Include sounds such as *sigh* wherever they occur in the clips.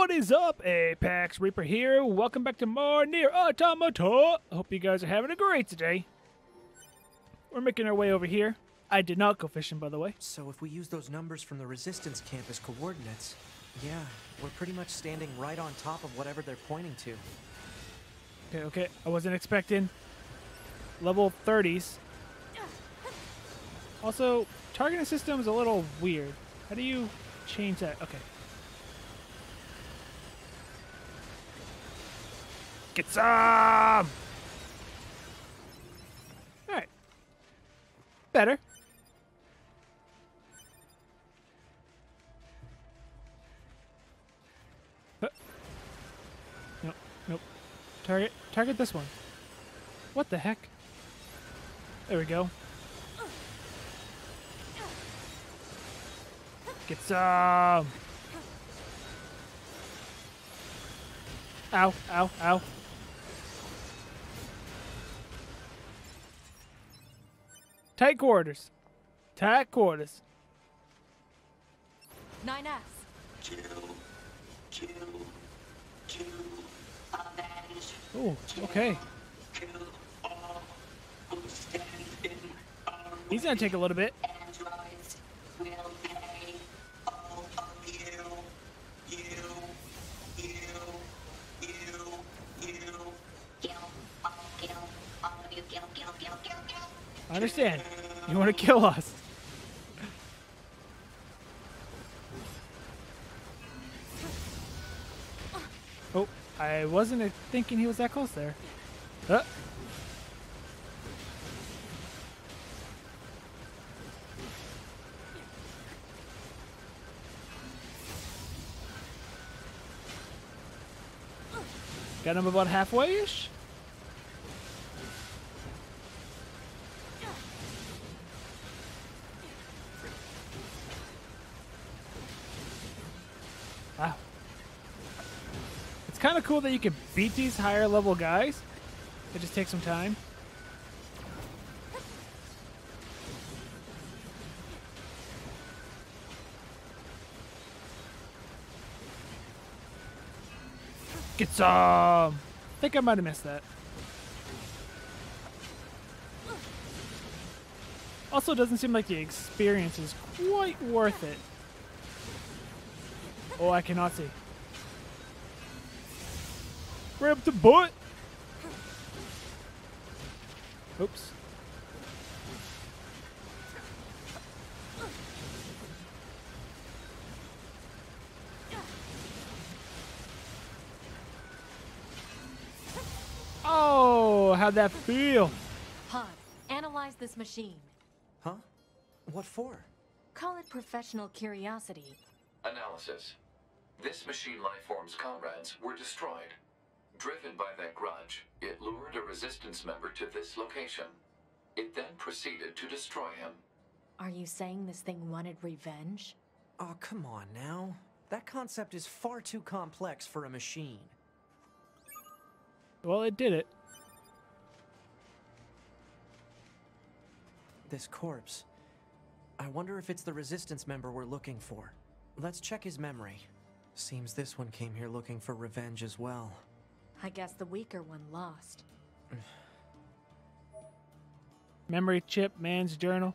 What is up, Apex Reaper here? Welcome back to more NieR Automata. Hope you guys are having a great day. We're making our way over here. I did not go fishing, by the way. So if we use those numbers from the resistance camp as coordinates, yeah, we're pretty much standing right on top of whatever they're pointing to. Okay, okay. I wasn't expecting level 30s. Also, targeting system is a little weird. How do you change that? Okay. Get some! Alright. Better. Uh, Nope, nope. Target, target this one. What the heck? There we go. Get some! Ow, ow, ow. Tight quarters. Tight quarters. 9S. Kill, kill, kill, avenge, Oh, okay. kill all who stand in our He's gonna take a little bit. I understand. You want to kill us. Oh, I wasn't thinking he was that close there. Uh. Got him about halfway-ish? Cool that you can beat these higher level guys. It just takes some time. Get some! I think I might have missed that. Also, it doesn't seem like the experience is quite worth it. Oh, I cannot see. Grab the butt. Oops. Oh, how'd that feel? Pod, analyze this machine. Huh? What for? Call it professional curiosity. Analysis. This machine lifeform's comrades were destroyed. Driven by that grudge, it lured a resistance member to this location. It then proceeded to destroy him. Are you saying this thing wanted revenge? Oh, come on now. That concept is far too complex for a machine. Well, it did it. This corpse. I wonder if it's the resistance member we're looking for. Let's check his memory. Seems this one came here looking for revenge as well. I guess the weaker one lost. *sighs* Memory chip, man's journal.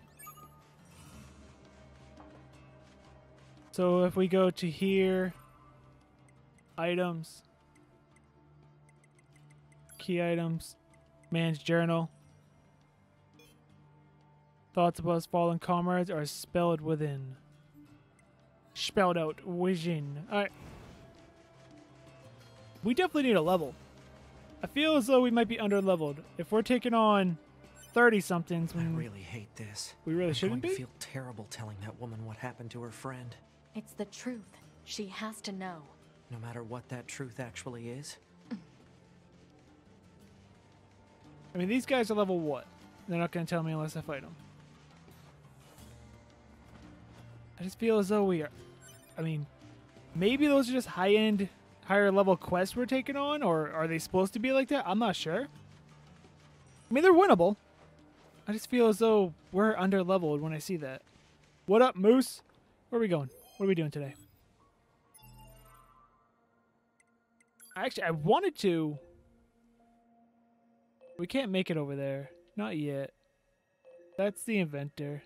So if we go to here, items, key items, man's journal. Thoughts about his fallen comrades are spelled within. Spelled out within. Alright. We definitely need a level. I feel as though we might be under leveled. If we're taking on 30 somethings, I really hate this. We really I'm shouldn't going be? to feel terrible telling that woman what happened to her friend. It's the truth. She has to know. No matter what that truth actually is. I mean, these guys are level what? They're not going to tell me unless I fight them. I just feel as though we are. I mean, maybe those are just high end, higher level quests we're taking on, or are they supposed to be like that? I'm not sure. I mean, they're winnable. I just feel as though we're under leveled when I see that. What up, Moose? Where are we going? What are we doing today? Actually, I wanted to. We can't make it over there. Not yet. That's the inventor.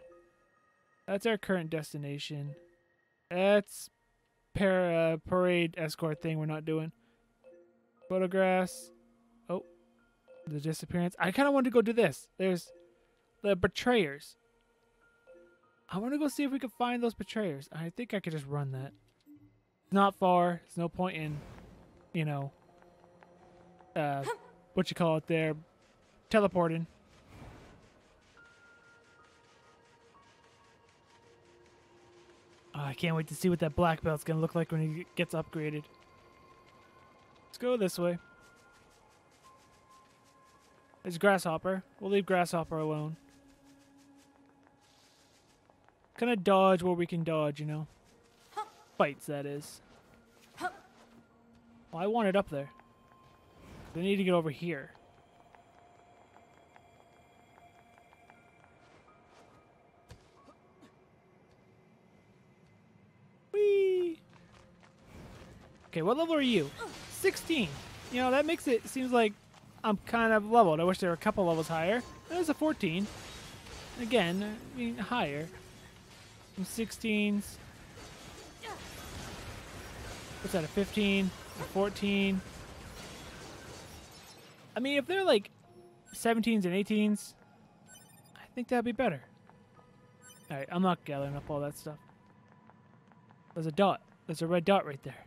That's our current destination. That's para, parade escort thing we're not doing. Photographs. Oh, the disappearance. I kind of want to go do this. There's the betrayers. I want to go see if we can find those betrayers. I think I could just run that. Not far. There's no point in, you know, uh, what you call it there, teleporting. Oh, I can't wait to see what that black belt's gonna look like when he gets upgraded. Let's go this way. There's Grasshopper. We'll leave Grasshopper alone. Kind of dodge where we can dodge, you know. Fights, that is. Well, I want it up there. I need to get over here. Okay, what level are you? 16. You know, that makes it seems like I'm kind of leveled. I wish there were a couple levels higher. There's a 14. Again, I mean, higher. Some 16s. What's that, a 15? A 14? I mean, if they're like 17s and 18s, I think that'd be better. Alright, I'm not gathering up all that stuff. There's a dot. There's a red dot right there.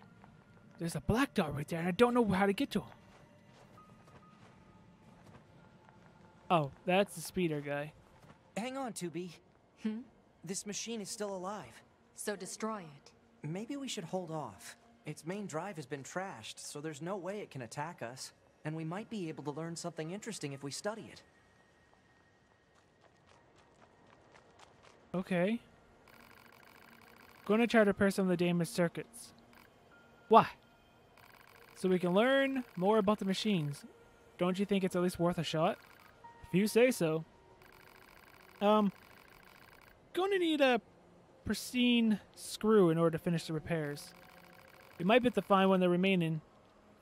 There's a black dot right there, and I don't know how to get to him. Oh, that's the speeder guy. Hang on, 2B. Hmm? This machine is still alive. So destroy it. Maybe we should hold off. Its main drive has been trashed, so there's no way it can attack us. And we might be able to learn something interesting if we study it. Okay. Gonna try to repair some of the damaged circuits. Why? So we can learn more about the machines. Don't you think it's at least worth a shot? If you say so. Um, gonna need a pristine screw in order to finish the repairs. We might be able to find one of the remaining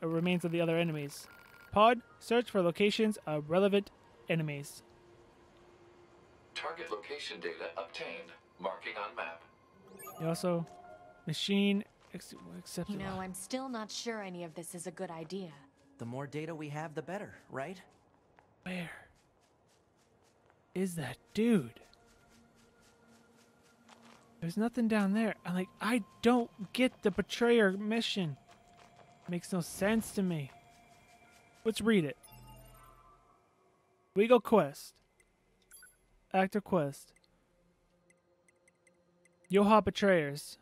uh, remains of the other enemies. Pod, search for locations of relevant enemies. Target location data obtained. Marking on map. You also, machine ex- You know, I'm still not sure any of this is a good idea. The more data we have, the better, right? Where is that dude? There's nothing down there. I'm like, I don't get the betrayer mission. Makes no sense to me. Let's read it. We go quest. Actor quest. YoRHa Betrayers.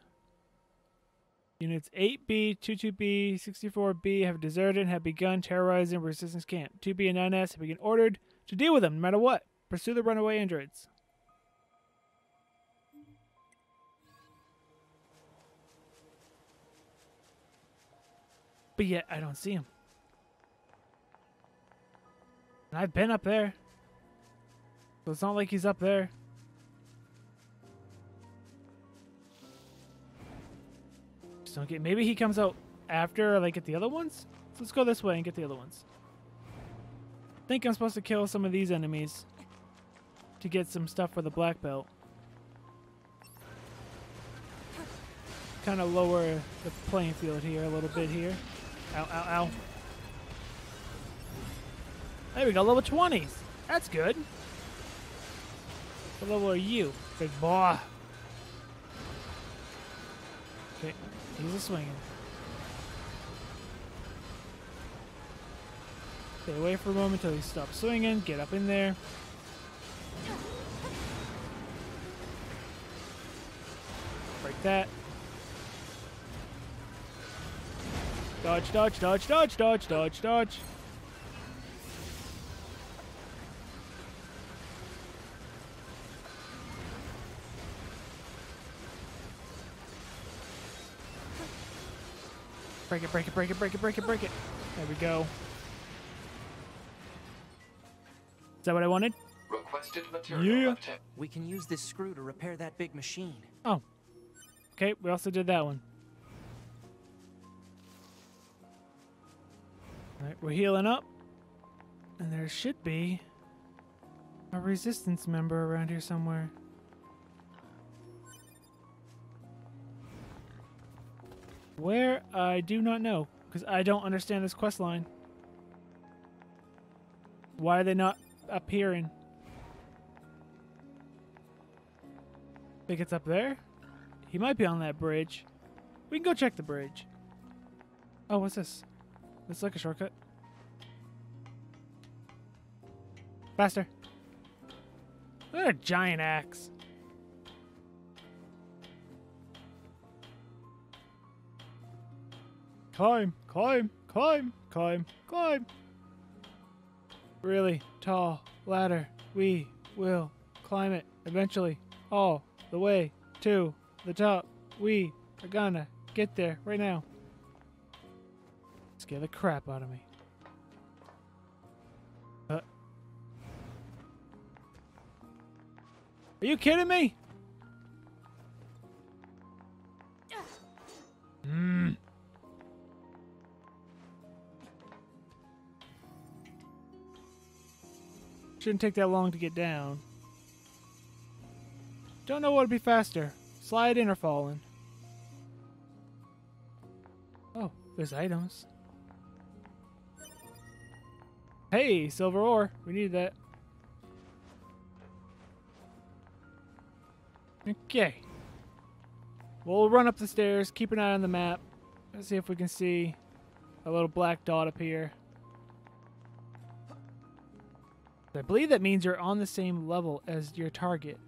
Units 8B, 22B, 64B have deserted and have begun terrorizing resistance camp. 2B and 9S have been ordered to deal with them no matter what. Pursue the runaway androids. But yet, I don't see him. And I've been up there. So it's not like he's up there. Just. Maybe he comes out after like get the other ones. So let's go this way and get the other ones. I think I'm supposed to kill some of these enemies to get some stuff for the black belt. Kind of lower the playing field here a little bit here. Ow, ow, ow. There we go, level 20s. That's good. What level are you, big boy? Okay, he's a swinging. Stay away for a moment until he stops swinging. Get up in there. Break that. Dodge, dodge, dodge, dodge, dodge, dodge, dodge. Break it, break it, break it, break it, break it, break it. There we go. Is that what I wanted? Requested material Yeah. We can use this screw to repair that big machine. Oh. Okay, we also did that one. Alright, we're healing up. And there should be a resistance member around here somewhere. Where? I do not know. Because I don't understand this quest line. Why are they not appearing? Think it's up there? He might be on that bridge. We can go check the bridge. Oh, what's this? It's like a shortcut. Faster. Look at a giant axe. Climb, climb, climb, climb, climb. Really tall ladder. We will climb it eventually. All the way to the top. We are gonna get there right now. Scare the crap out of me. Uh. Are you kidding me? Shouldn't take that long to get down. Don't know what would be faster, sliding or falling. Oh, there's items. Hey, silver ore. We need that. Okay. We'll run up the stairs, keep an eye on the map. Let's see if we can see a little black dot appear. I believe that means you're on the same level as your target.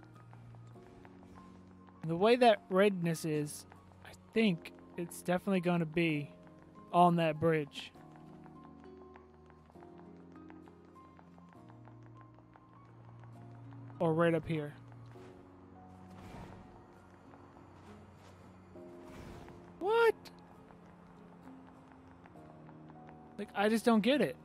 The way that redness is, I think it's definitely going to be on that bridge. Or right up here. What? Like, I just don't get it.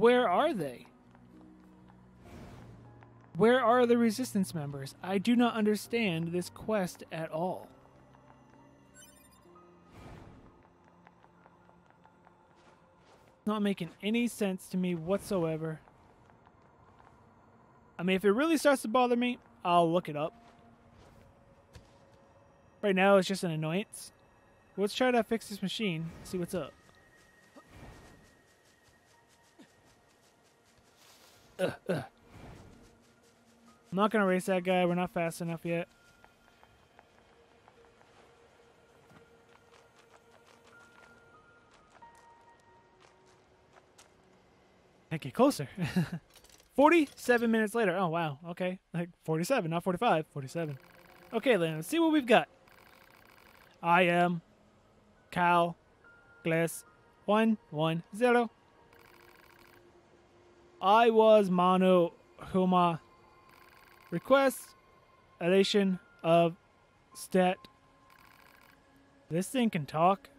Where are they? Where are the resistance members? I do not understand this quest at all. Not making any sense to me whatsoever. I mean, if it really starts to bother me, I'll look it up. Right now, it's just an annoyance. Let's try to fix this machine, see what's up. I'm not gonna race that guy. We're not fast enough yet. Can't closer. *laughs* 47 minutes later. Oh, wow. Okay. Like 47, not 45. 47. Okay, then let's see what we've got. I am Cal Glass 110. I was Manu Huma. Request elation of stat. This thing can talk.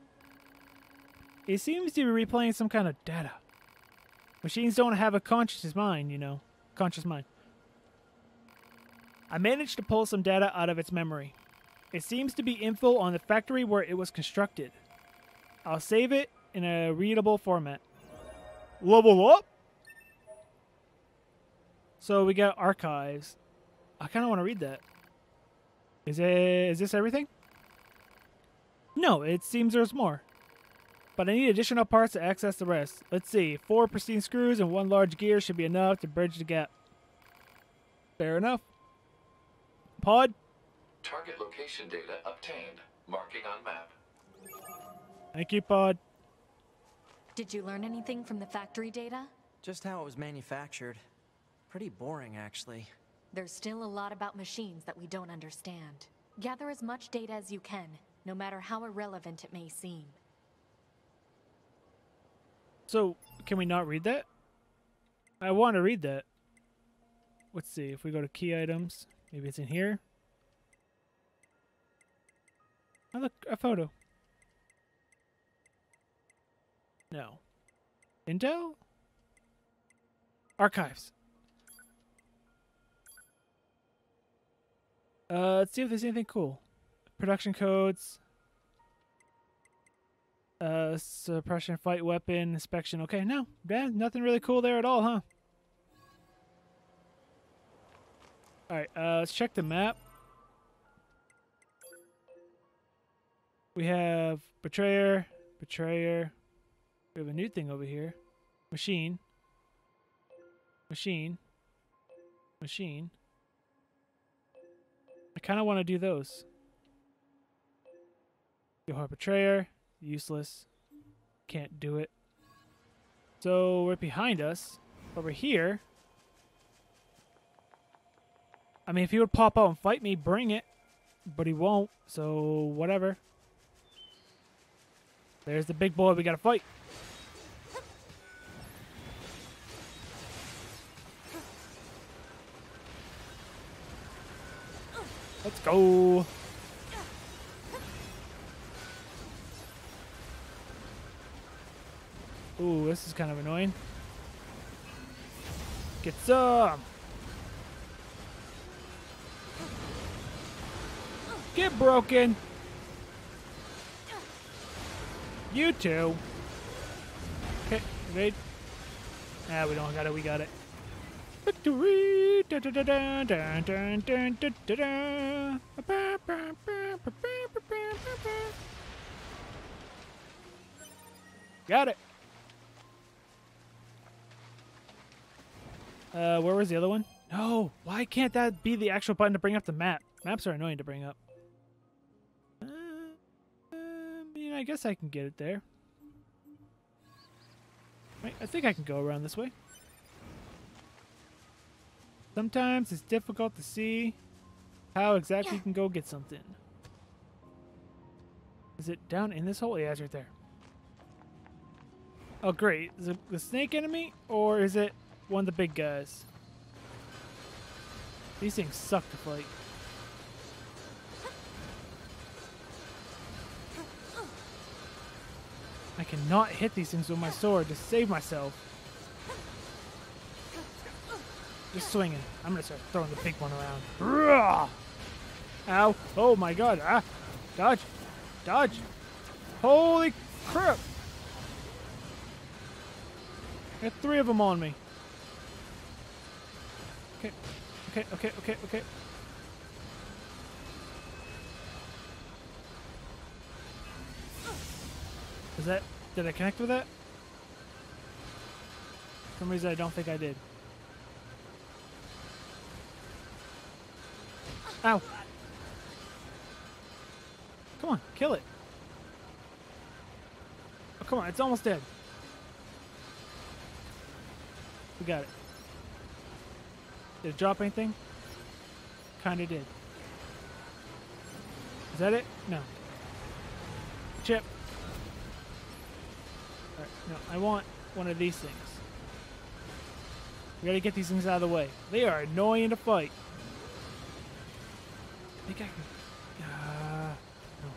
It seems to be replaying some kind of data. Machines don't have a conscious mind, you know. Conscious mind. I managed to pull some data out of its memory. It seems to be info on the factory where it was constructed. I'll save it in a readable format. Level up? So we got archives. I kind of want to read that. Is it? Is this everything? No, it seems there's more. But I need additional parts to access the rest. Let's see. Four pristine screws and one large gear should be enough to bridge the gap. Fair enough. Pod? Target location data obtained. Marking on map. Thank you, Pod. Did you learn anything from the factory data? Just how it was manufactured. Pretty boring, actually. There's still a lot about machines that we don't understand. Gather as much data as you can, no matter how irrelevant it may seem. So, can we not read that? I want to read that. Let's see. If we go to key items, maybe it's in here. Oh, look, a photo. No. Intel? Archives. Uh, let's see if there's anything cool. production codes. Uh, suppression, fight weapon, inspection. Okay, no, yeah, nothing really cool there at all, huh? All right, uh, let's check the map. We have betrayer, betrayer. We have a new thing over here. Machine. Machine. Machine. Kind of want to do those. YoRHa Betrayer. Useless. Can't do it. So, right behind us, over here. I mean, if he would pop out and fight me, bring it. But he won't, so whatever. There's the big boy we gotta fight. Let's go. Ooh, this is kind of annoying. Get some. Get broken. You too. Okay, evade. Ah, we don't got it. We got it. Victory! Got it. Uh, where was the other one? No, why can't that be the actual button to bring up the map? Maps are annoying to bring up. Uh, I mean, I guess I can get it there. Right, I think I can go around this way. Sometimes it's difficult to see how exactly you can go get something. Is it down in this hole? Yeah, it's right there. Oh, great. Is it the snake enemy, or is it one of the big guys? These things suck to fight. I cannot hit these things with my sword to save myself. Just swinging. I'm gonna start throwing the big one around. Ow. Oh my god. Ah. Dodge. Dodge. Holy crap. Got three of them on me. Okay. Okay, okay, okay, okay. Is that... Did I connect with that? For some reason I don't think I did. Ow. Come on, kill it. Oh, come on, it's almost dead. We got it. Did it drop anything? Kinda did. Is that it? No. Chip. No, I want one of these things. We gotta get these things out of the way. They are annoying to fight. Think I can. Uh, no.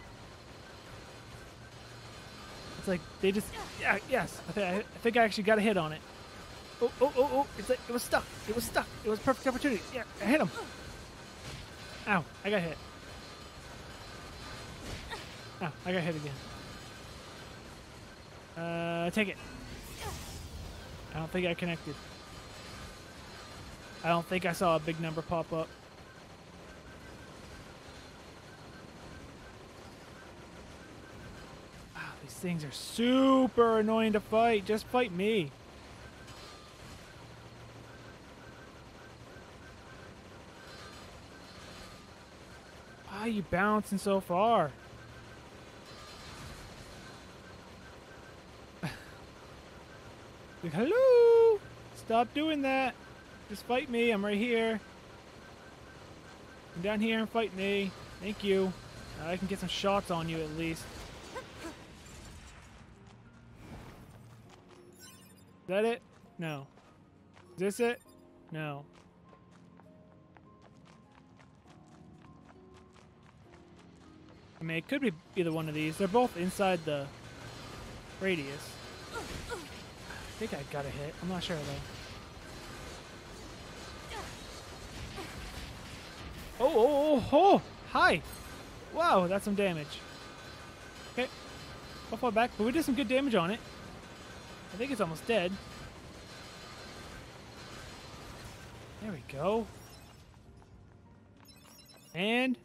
It's like they just. Yeah, yes. I think I, think I actually got a hit on it. Oh, oh, oh, oh! It's like it was stuck. It was stuck. It was perfect opportunity. Yeah, I hit him. Ow! I got hit. Ow! I got hit again. Uh, take it. I don't think I connected. I don't think I saw a big number pop up. Wow, these things are super annoying to fight. Just fight me. Why are you bouncing so far? Like, *sighs* hello! Stop doing that. Just fight me. I'm right here. Come down here and fight me. Thank you. I can get some shots on you at least. Is that it? No. Is this it? No. I mean, it could be either one of these. They're both inside the radius. I think I got a hit. I'm not sure though. Oh, oh, oh, oh! oh! Hi! Wow, that's some damage. Okay. I'll fall back, but we did some good damage on it. I think it's almost dead. There we go. And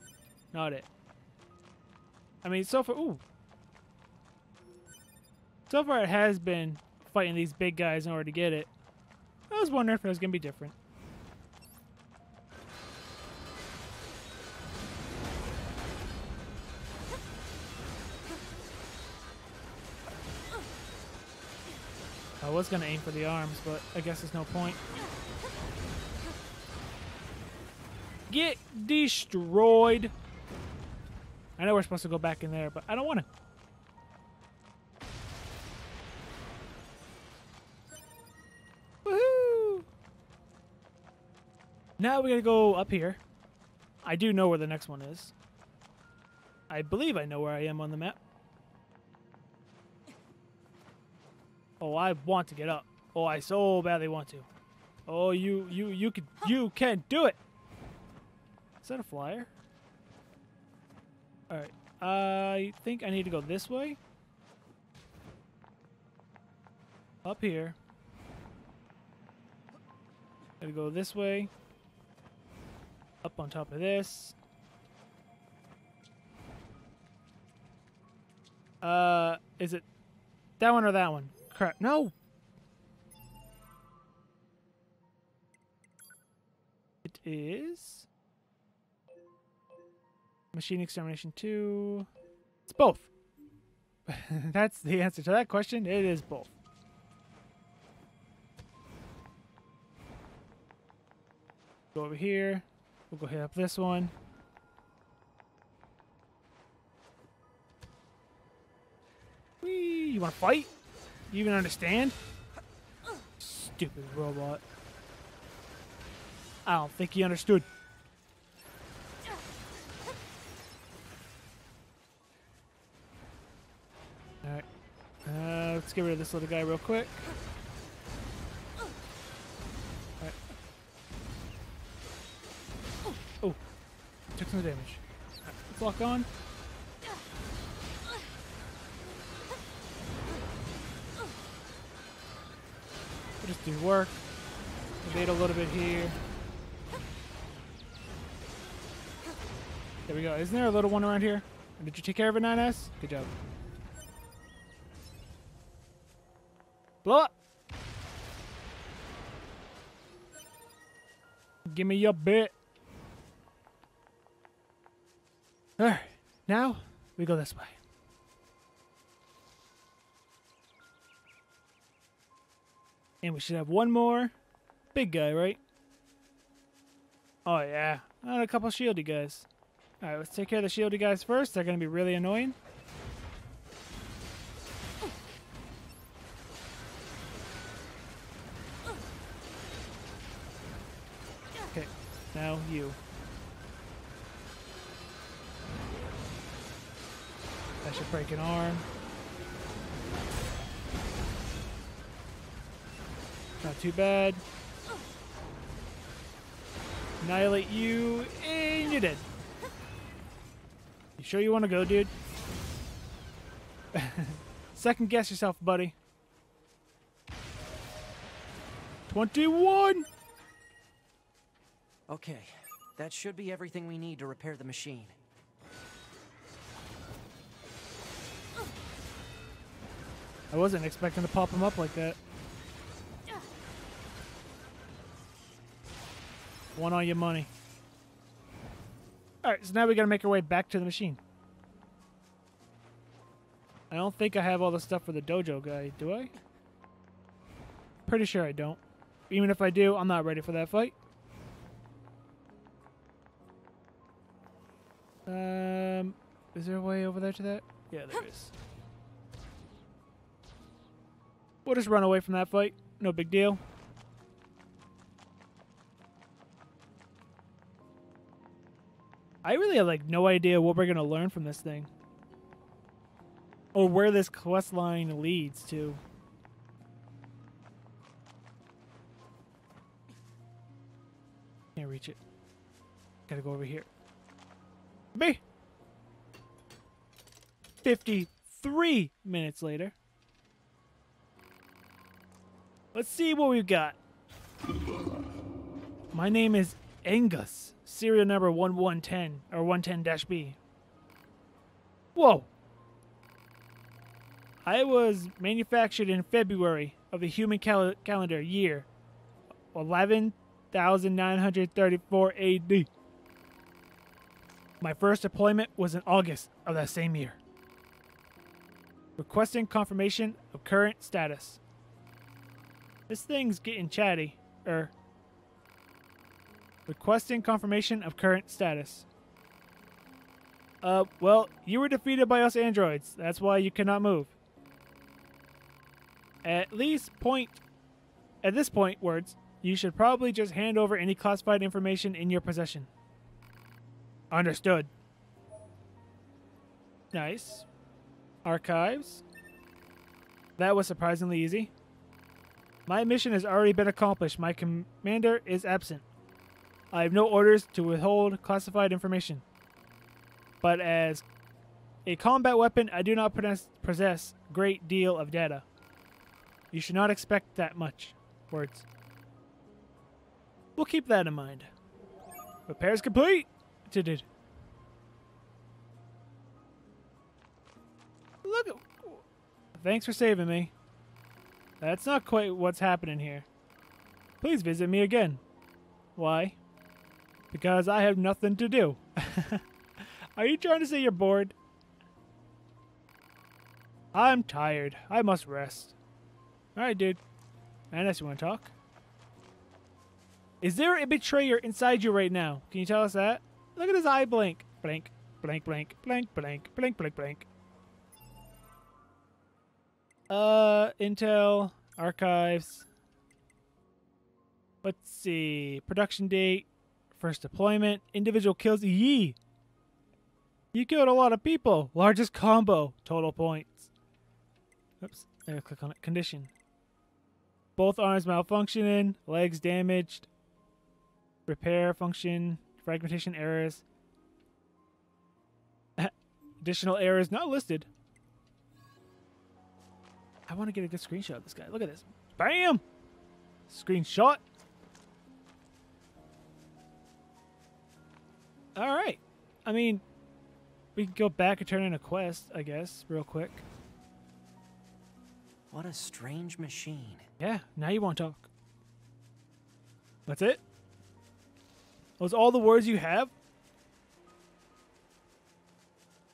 not it. I mean, so far, ooh. So far, it has been fighting these big guys in order to get it. I was wondering if it was going to be different. I was going to aim for the arms, but I guess there's no point. Get destroyed! I know we're supposed to go back in there, but I don't want to. Woohoo! Now we gotta go up here. I do know where the next one is. I believe I know where I am on the map. Oh, I want to get up. Oh, I so badly want to. Oh, you, you, you can, you can do it. Is that a flyer? All right. I think I need to go this way. Up here. Gotta go this way. Up on top of this. Uh, is it that one or that one? Crap. No. It is Machine Extermination 2. It's both. *laughs* That's the answer to that question. It is both. Go over here. We'll go hit up this one. Whee! You want to fight? You even understand? Stupid robot. I don't think he understood. Alright. Uh, let's get rid of this little guy real quick. Alright. Oh, took some damage. Alright, let's lock on. Just do work. Evade a little bit here. There we go. Isn't there a little one around here? Did you take care of it, 9S? Good job. Blow up! Give me your bit. Alright, now we go this way. And we should have one more big guy, right? Oh, yeah. And a couple shieldy guys. Alright, let's take care of the shieldy guys first. They're going to be really annoying. Okay, now you. That should break an arm. Not too bad. Annihilate you, and you're dead. You sure you want to go, dude? *laughs* Second guess yourself, buddy. 21! Okay, that should be everything we need to repair the machine. I wasn't expecting to pop him up like that. One on your money. Alright, so now we gotta make our way back to the machine. I don't think I have all the stuff for the dojo guy, do I? Pretty sure I don't. Even if I do, I'm not ready for that fight. Um, is there a way over there to that? Yeah, there is. We'll just run away from that fight. No big deal. I really have like no idea what we're gonna learn from this thing. Or where this quest line leads to. Can't reach it. Gotta go over here. B. 53 minutes later. Let's see what we've got. My name is Engel, serial number 1110 or 110-B. Whoa. I was manufactured in February of the human cal- calendar year 11,934 AD. My first deployment was in August of that same year. Requesting confirmation of current status. This thing's getting chatty. Er. Requesting confirmation of current status. Uh, well, you were defeated by us androids. That's why you cannot move. At least point. At this point, words, you should probably just hand over any classified information in your possession. Understood. Nice. Archives. That was surprisingly easy. My mission has already been accomplished. My commander is absent. I have no orders to withhold classified information. But as a combat weapon, I do not possess- great deal of data. You should not expect that much. Words. We'll keep that in mind. Repairs complete. It. Look. At, thanks for saving me. That's not quite what's happening here. Please visit me again. Why? Because I have nothing to do. *laughs* Are you trying to say you're bored? I'm tired. I must rest. Alright, dude. Unless you want to talk. Is there a betrayer inside you right now? Can you tell us that? Look at his eye blink. Blink, blink, blink, blink, blink, blink, blink, blink. Uh, Intel, archives. Let's see. Production date, first deployment, individual kills. Yee! You killed a lot of people. Largest combo, total points. Oops, there, click on it. Condition. Both arms malfunctioning, legs damaged, repair function, fragmentation errors. *laughs* Additional errors not listed. I want to get a good screenshot of this guy. Look at this. Bam! Screenshot. All right. I mean, we can go back and turn in a quest, I guess, real quick. What a strange machine. Yeah, now you want to talk. That's it? Those all the words you have?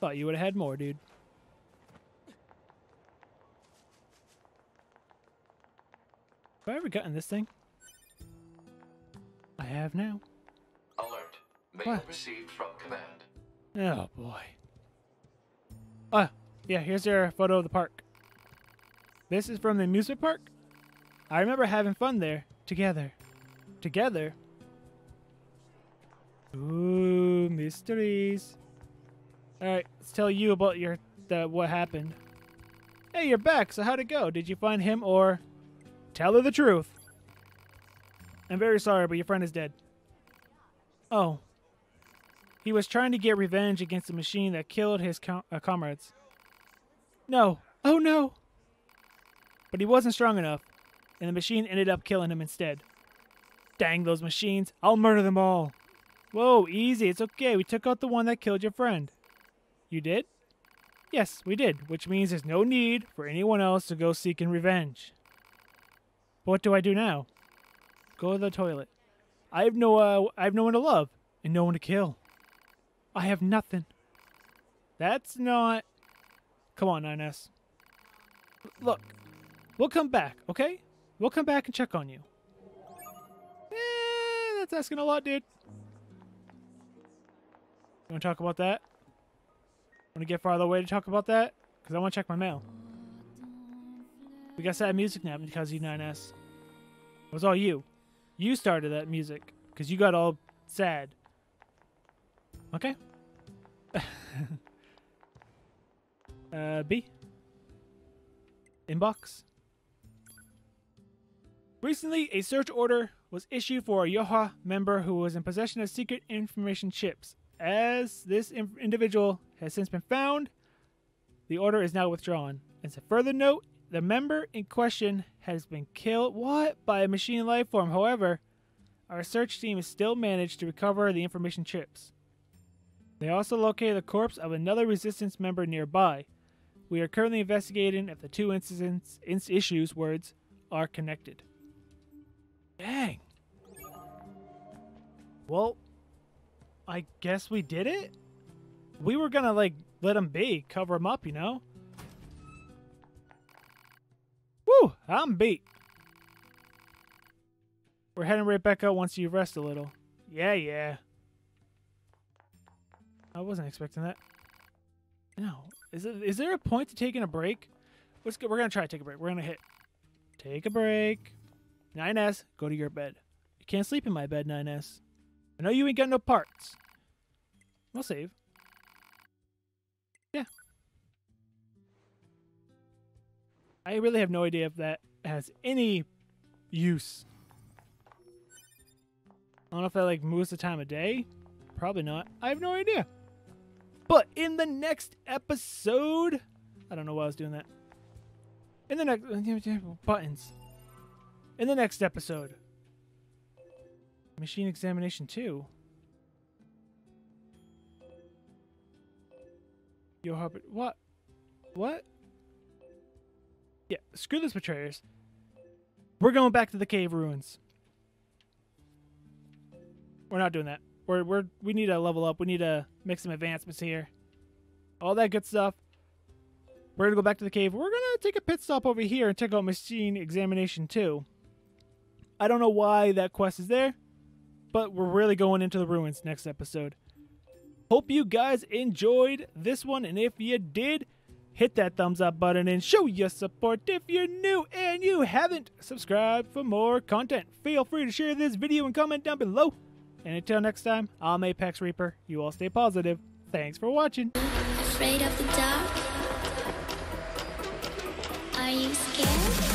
Thought you would have had more, dude. Have I ever gotten this thing? I have now. Mail What? received from command. Oh boy. Ah, yeah, here's their photo of the park. This is from the amusement park? I remember having fun there together. Together? Ooh, mysteries. Alright, let's tell you about your the, what happened. Hey, you're back, so how'd it go? Did you find him or tell her the truth? I'm very sorry, but your friend is dead. Oh, he was trying to get revenge against the machine that killed his com- uh, comrades. No. Oh no. But he wasn't strong enough, and the machine ended up killing him instead. Dang those machines. I'll murder them all. Whoa, easy. It's okay. We took out the one that killed your friend. You did? Yes, we did, which means there's no need for anyone else to go seeking revenge. But what do I do now? Go to the toilet. I have no uh, I have no one to love and no one to kill. I have nothing. That's not. Come on, 9S. Look, we'll come back, okay? We'll come back and check on you. Eh, that's asking a lot, dude. You want to talk about that? Want to get farther away to talk about that? Because I want to check my mail. We got sad music now because you 9S. It was all you. You started that music because you got all sad. Okay. *laughs* uh, B. Inbox. Recently, a search order was issued for a YoRHa member who was in possession of secret information chips. As this in- individual has since been found, The order is now withdrawn. As a further note, the member in question has been killed what by a machine life form. However, our search team has still managed to recover the information chips. They also located the corpse of another resistance member nearby. We are currently investigating if the two incidents issues words are connected. Dang. Well, I guess we did it. We were gonna like let him be, cover him up, you know. Woo! I'm beat. We're heading right back out once you rest a little. Yeah, yeah. I wasn't expecting that. No. Is it is there a point to taking a break? Let's go we're gonna try to take a break. We're gonna hit take a break. 9S, go to your bed. You can't sleep in my bed, 9S. I know you ain't got no parts. We'll save. Yeah. I really have no idea if that has any use. I don't know if that like moves the time of day. Probably not. I have no idea. But in the next episode, I don't know why I was doing that. In the next uh, buttons. In the next episode, machine examination two. Yo, Hubbard, what? What? Yeah, screw this betrayers. We're going back to the cave ruins. We're not doing that. We're we're we need to level up. We need to make some advancements here. All that good stuff. We're gonna go back to the cave. We're gonna take a pit stop over here and check out machine examination two. I don't know why that quest is there, but we're really going into the ruins next episode. Hope you guys enjoyed this one, and if you did, hit that thumbs up button and show your support if you're new and you haven't subscribed for more content. Feel free to share this video and comment down below. And until next time, I'm Apex Reaper. You all stay positive. Thanks for watching. Afraid of the dark? Are you scared?